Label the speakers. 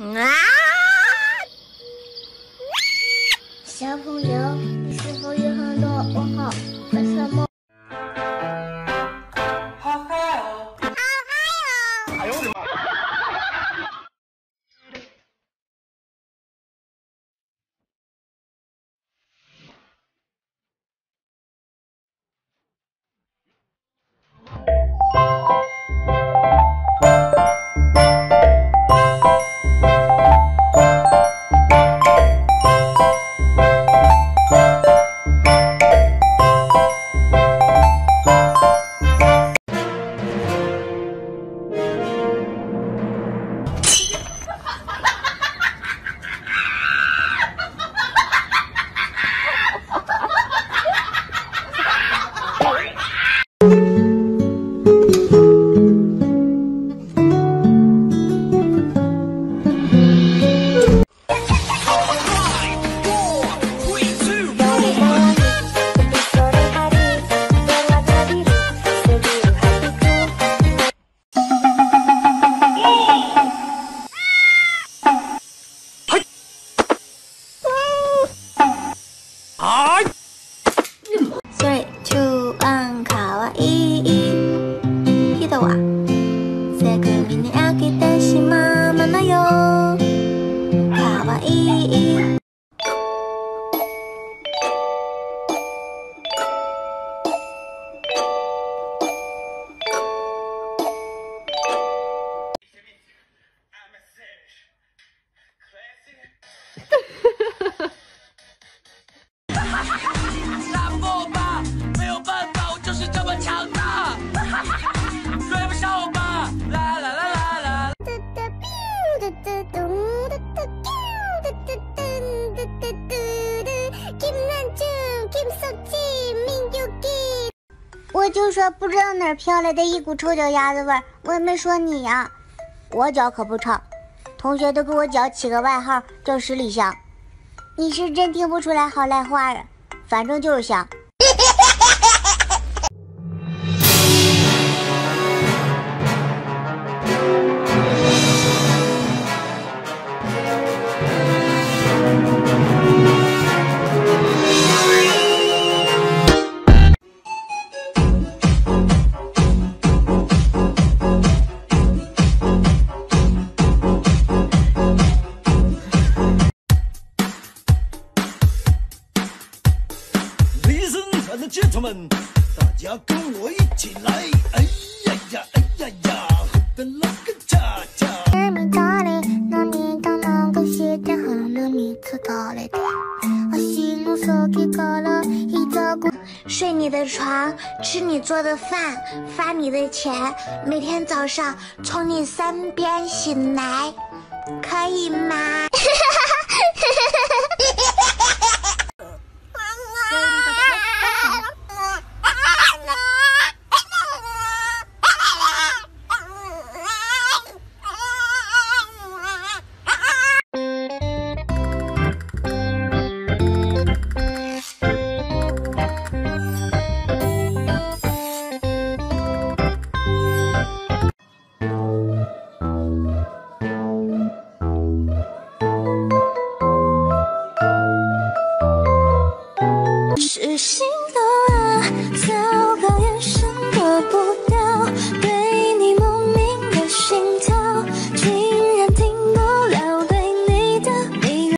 Speaker 1: 啊！小朋友，你是否有很多问号？
Speaker 2: One, か
Speaker 3: 就
Speaker 1: 说不知道哪儿飘来的一股臭脚丫子味儿，我也没说你呀。我脚可不臭，同学都给我脚起个外号叫十里香。你是真听不出来好赖话啊，反正就是香。
Speaker 4: And gentlemen，大家跟我一起来！哎呀呀，哎呀呀，后边来个恰恰。
Speaker 1: 睡你的床，吃你做的饭，发你的钱，每天早上从你身边醒来，可以吗？